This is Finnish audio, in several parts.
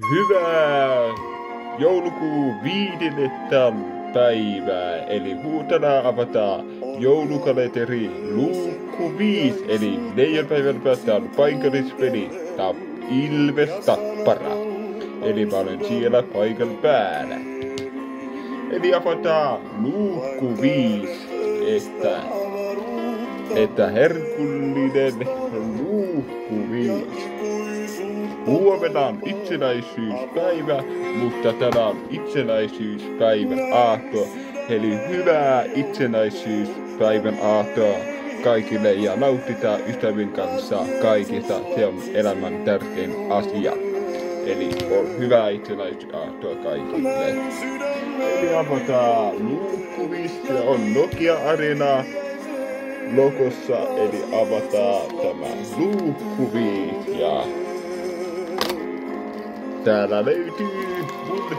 Hyvää joulukuun viidennettä päivää, eli huutana avataan joulukalenteri luukku 5, eli leijonpäivän päästään paikallispeli Tap Ilves Tappara. Eli mä olen siellä paikan päällä. Eli avataan luukku 5, että, että herkullinen luukku 5. Huomenna on itsenäisyyspäivä, mutta tänään on itsenäisyyspäivän aatto. Eli hyvää itsenäisyyspäivän aattoa kaikille ja nauttitaan ystävien kanssa kaikista. Se on elämän tärkein asia. Eli on hyvää itsenäisyysaattoa kaikille. Eli avataan luukkuvista on Nokia Arena logossa, eli avataan tämä luukkuviis ja täällä löytyy mun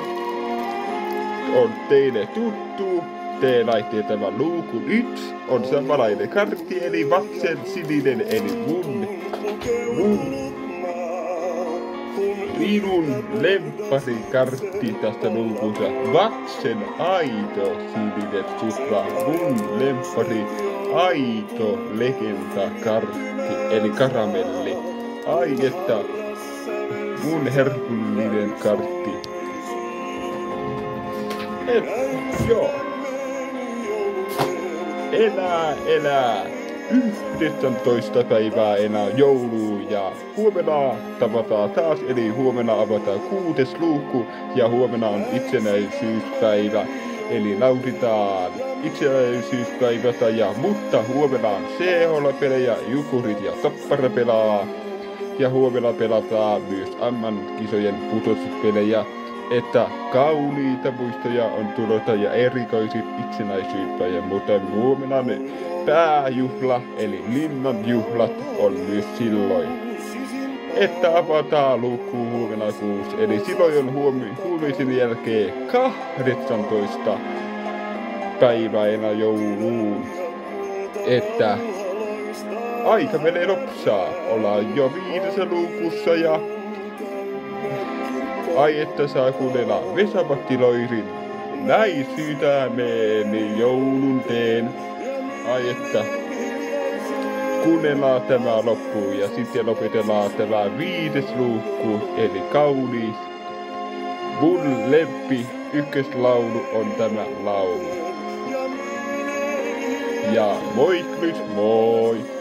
on teille tuttu. Te laitte tämän luukun yksi, on samanlainen kartti, eli vaksen sininen, eli mun, mun minun lempparikartti tästä luukusta. Vaksen aito sininen suklaa. Mun lemppari aito legendakartti, eli karamelli. Ai että mun herkullinen kartti. Et, joo. Elää, elää. 19 päivää enää jouluun ja huomenna tavataan taas, eli huomenna avataan kuudes luukku ja huomenna on itsenäisyyspäivä. Eli nautitaan itsenäisyyspäivätä ja mutta huomenna on CHL-pelejä, Jukurit ja Tappara pelaa. Ja huomenna pelataan myös M-kisojen pudotuspelejä, että kauniita muistoja on tulossa ja erikoisit itsenäisyyspäivä, mutta huomenna ne pääjuhla eli linnan juhlat on myös silloin. Että avataan luku huomenna kuusi, eli silloin on huomi, huomisen jälkeen 18 päivänä jouluun. Että aika menee nopsaa. Ollaan jo viidessä luukussa ja ai että saa kuunnella Vesamatti Loirin näin sydämeeni joulun teen. Ai että kuunnellaan tämä loppuun ja sitten lopetellaan tämä viides luukku eli kaunis. Mun lempi ykköslaulu on tämä laulu. Ja moi Chris, moi!